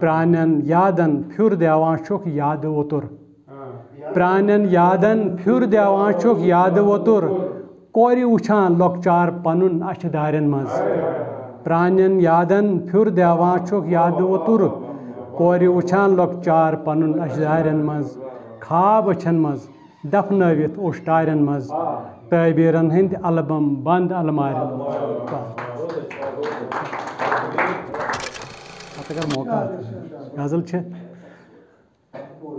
Pranen yadan pür devan çok yadı otur. Pranen yadan pür devan çok yadı otur. Kori uçan lokçar panun aşıdarın maz. Pranen yadan pür devan çok yadı otur. Kori uçan lokçar panun aşıdarın maz. Khab açan maz. Dafnavit oştarın maz. Tabirin hindi albam band almarin maz. अगर मौका गज़ल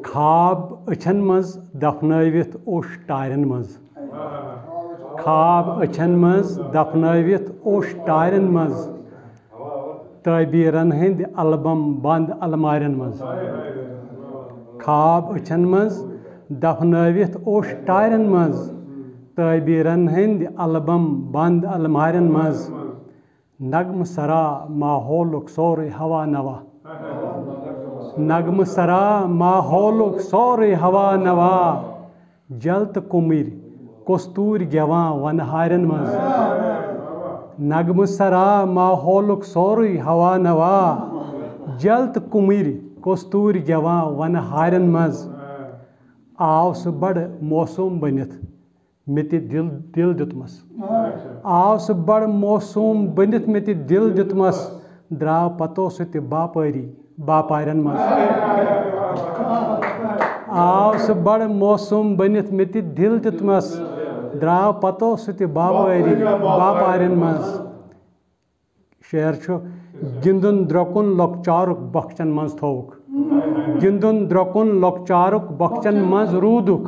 खाब अछन मज दफनवित ओश टारन मज। खाब अछन मज दफनवित ओश टारन मज। तबीरन हंद album बंद अलमारन मज। खाब अछन मज दफनवित ओश टारन मज। तबीरन हंद अलबम बंद अलमारन मज। नगम सरा माहौलुक सोरे हवा नवा। नगम सरा माहौलुक सोरे हवा नवा। जलत कुमिर, कस्तूर गेवा वनहारन मज। नगम सरा माहौलुक सोरे हवा नवा। जलत कुमिर, कस्तूर गेवा वनहारन मज। आव सह बड़ मौसूम बनित। मे दिल दिल दितमस आव सह बड़ मौसूम बनित मे दिल दितमस द्राव पतो सह बापारी बापारन मज आव सह बड़ मौसूम बनित मे दिल दितमस द्राव पतो सह बापारी बापारन मज शेर गिंदुन द्रकुन लॉकचारुक बख्चन मज थोक गिंदुन द्रकुन लॉकचारुक बख्चन मज रूदुक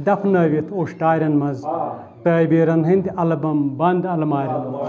मज दफनवित ओस्टारन मज तबीरन हंद अलबम बंद अलमारन मज